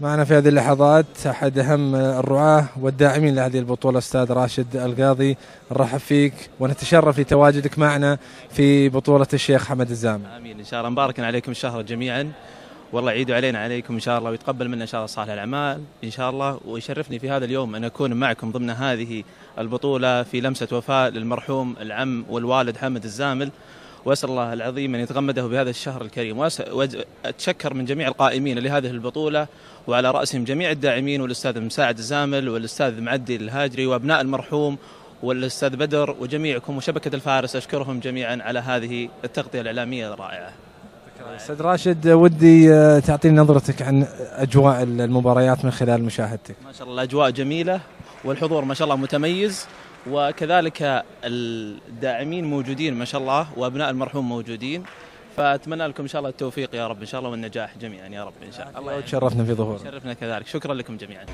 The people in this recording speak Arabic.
معنا في هذه اللحظات أحد أهم الرعاه والداعمين لهذه البطولة أستاذ راشد القاضي. نرحب فيك ونتشرف لتواجدك معنا في بطولة الشيخ حمد الزامل. آمين. إن شاء الله مبارك عليكم الشهر جميعا. والله يعيد علينا عليكم إن شاء الله ويتقبل منا إن شاء الله صالح الأعمال. إن شاء الله ويشرفني في هذا اليوم أن أكون معكم ضمن هذه البطولة في لمسة وفاء للمرحوم العم والوالد حمد الزامل. وأسأل الله العظيم أن يتغمده بهذا الشهر الكريم واتشكر من جميع القائمين لهذه البطولة وعلى رأسهم جميع الداعمين والأستاذ مساعد الزامل والأستاذ معدي الهاجري وأبناء المرحوم والأستاذ بدر وجميعكم وشبكة الفارس أشكرهم جميعا على هذه التغطية الإعلامية الرائعة. أستاذ راشد ودي آه، تعطيني نظرتك عن أجواء المباريات من خلال مشاهدتك. ما شاء الله الاجواء جميلة والحضور ما شاء الله متميز وكذلك الداعمين موجودين ما شاء الله وأبناء المرحوم موجودين. فأتمنى لكم إن شاء الله التوفيق يا رب إن شاء الله والنجاح جميعا يا رب إن شاء الله. الله تشرفنا في ظهورك شرفنا كذلك. شكرا لكم جميعا.